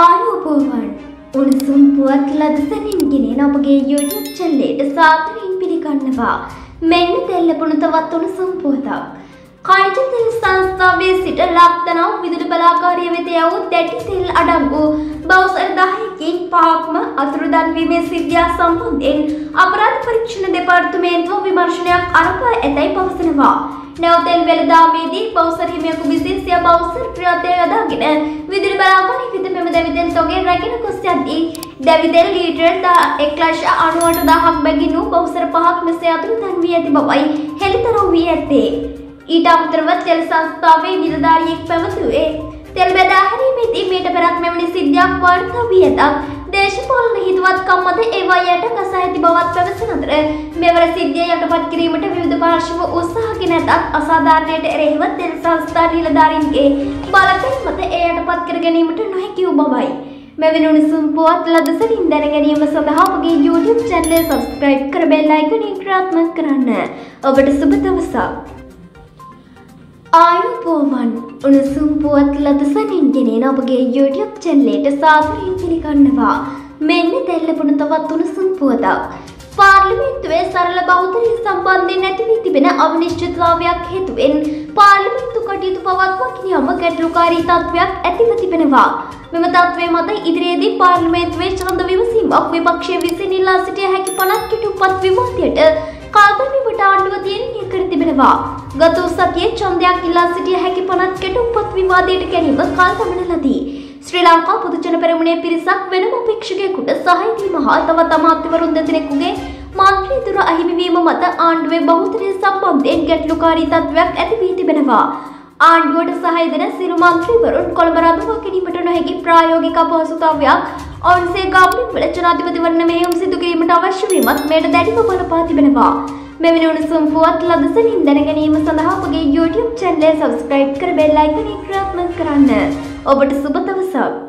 ආයෝබෝවන් උණුසුම් පුවත් ලදසනින් ගෙනෙන අපගේ YouTube චැනලයට සාදරයෙන් පිළිගන්නවා. මෙන්න තෙල්ලපුණු තවත් උණුසුම් පුවතක්. කයිට තෙල් සංස්ථාවේ සිට ලක්දනව විදුලි බලාකාරය වෙත යවූ දැටි තෙල් අඩංගු බෞසර් දහයකින් පහක්ම අතුරුදන් වීමේ සිද්ධියක් සම්බන්ධයෙන් අපරාධ පරීක්ෂණ දෙපාර්තමේන්තුව විමර්ශනයක් අරපා ඇතැයි පවසනවා. නැවතෙල් වෙළදාමේදී බෞසර් හිමියකු විසින් සිය බෞසර් ක්‍රියාතය යොදාගෙන විදුලි බලාකාරය වෙත මෙම දැවිතෙල් තොගේ රැගෙන ගොස් යද්දී දැවිතෙල් ලීටර් එක් ලක්ෂ අනුවට දහක් බැගිනු බෞසර පහක් මෙසේ අතුරුදන් වී ඇති බවයි හෙළිතරව් වී ඇත්තේ. ඊට අමතරව තෙල් සංස්ථාවේ නිලධාරියෙක් පැවසුවේ තෙල් බෙදා හැරීමේදී මීට පෙරත් මෙවැනි සිද්ධියක් වාර්තා වී ඇතත් දේශපාලන හිතවත්කම් මත ඒවා යට ගසා ඇති බවත් පැවසන අතර මෙවර සිද්ධිය යටපත් කිරීමට විවිධ පාර්ශ්ව උත්සාහගෙන ඇතත් අසාධාරණයට එරෙහිව තෙල් සංස්ථා නිලධාරීන්ගේ බලපෑම් මත එය යටපත් කර ගැනීමට නොහැකි වූ බවයි. මෙවැනි උණුසුම් පුවත් ලදසනින් දැන ගැනීම සඳහා අපගේ YouTube channel subscribe කර බෙල් අයිකනය ක්‍රියාත්මක කරන්න. ඔබට සුබ දවසක්. ආයුබෝවන් උණුසුම් පුවත් ලදසනින් ගෙනෙන අපගේ YouTube චැනලයට සාදරයෙන් පිළිගන්නවා. මෙන්න තෙල්ලපුණු තවත් උණුසුම් පුවතක්. පාර්ලිමේන්තුවේ සරල බෞද්ධය සම්බන්ධයෙන් ඇති වී තිබෙන අවිනිශ්චිතතාවයක් හේතුවෙන් පාර්ලිමේන්තු කටයුතු පවත්වා කියාම ගැටලුකාරී තත්ත්වයක් ඇතිව තිබෙනවා. මෙම තත්ත්වය මත ඉදිරියේදී පාර්ලිමේන්තුවේ ඡන්ද විමසීමක් විපක්ෂය විසින් ඉල්ලා සිටිය හැකි පනත් කිටුපත් විවාදයට කාල්දමීමට ආණ්ඩුව තීරණය කර තිබෙනවා. ගත වූ සතියේ ඡන්දයක් ඉල්ලා සිටිය හැකි පනත් කෙටුම්පත් විවාදයට ගැනීම කල් දමන ලදී. ශ්‍රී ලංකා පොදුජන පෙරමුණේ පිරිසක් වෙනම අපේක්ෂකයෙකුට සහාය දීම හා තවත් අමාත්‍යවරුන් දෙදෙනෙකුගේ මන්ත්‍රී දුර අහිමිවීම මත ආණ්ඩුවේ බහුතරය සම්බන්ධයෙන් ගැටලුකාරී තත්ත්වයක් ඇති වී තිබෙනවා. ආණ්ඩුවට සහාය දෙන සිරු මන්ත්‍රීවරුන් කොළඹ රඳවා ගැනීමට නොහැකි ප්‍රායෝගික අපහසුතාවයක් ඔවුන්සේ ගම්මින් වල ජනාධිපතිවරණ මෙහෙයුම් සිදු කිරීමට අවශ්‍ය වීමත් මෙයට දැඩිව බලපා තිබෙනවා. මෙවැනි උණුසුම් පුවත් ලදසනින් දැන ගැනීම සඳහා අපගේ YouTube channel subscribe කර බෙල් අයිකනය ක්‍රියාත්මක කරන්න. ඔබට සුබ දවසක්.